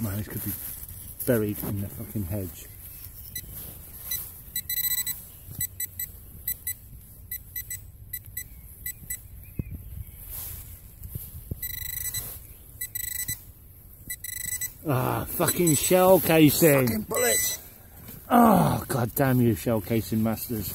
man, this could be buried in the fucking hedge. Ah, fucking shell casing. Fucking bullets. Ah, oh, god damn you, shell casing masters.